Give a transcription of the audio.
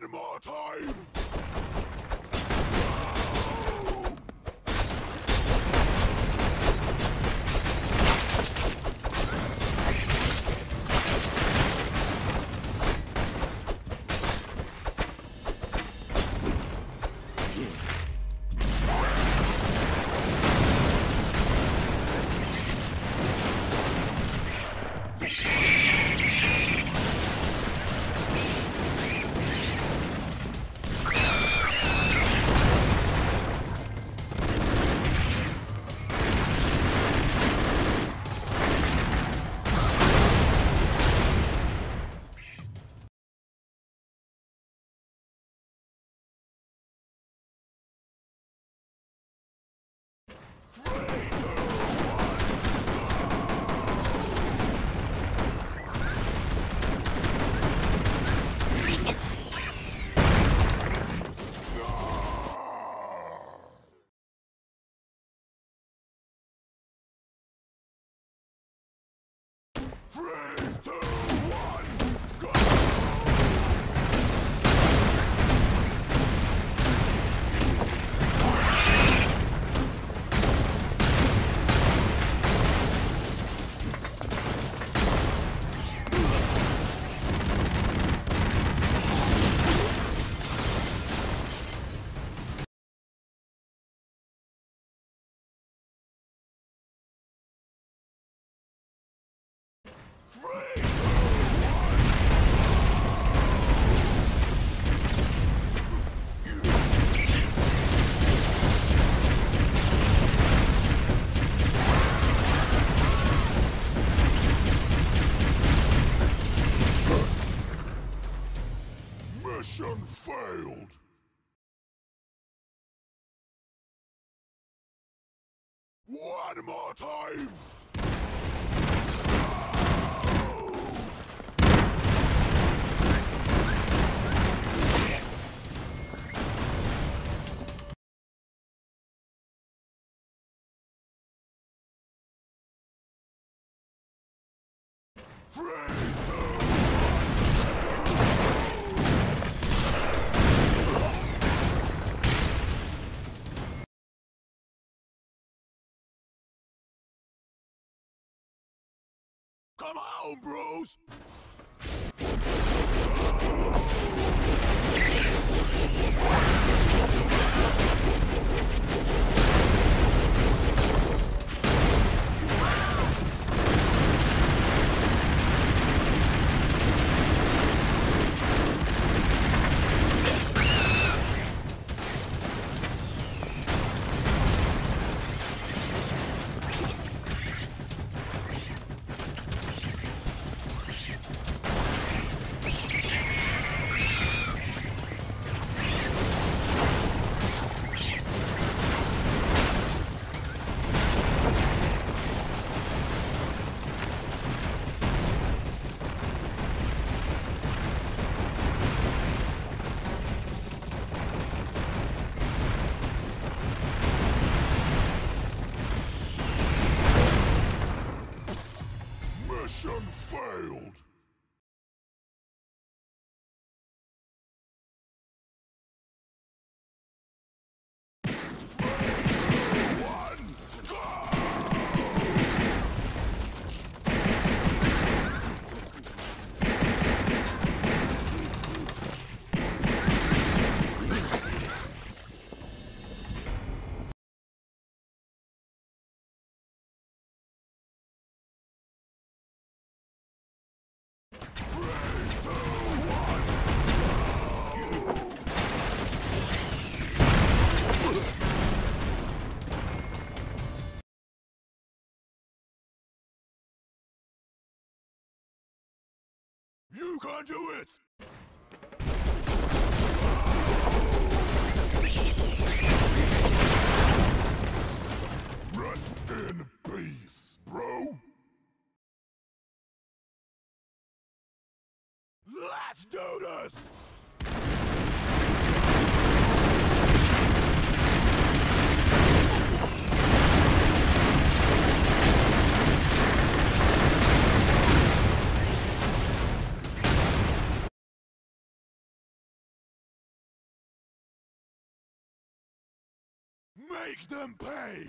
One more time! Three, One more time! Three, Come on, bros! Mission You can do it! Rest in peace, bro! Let's do this! Make them pay!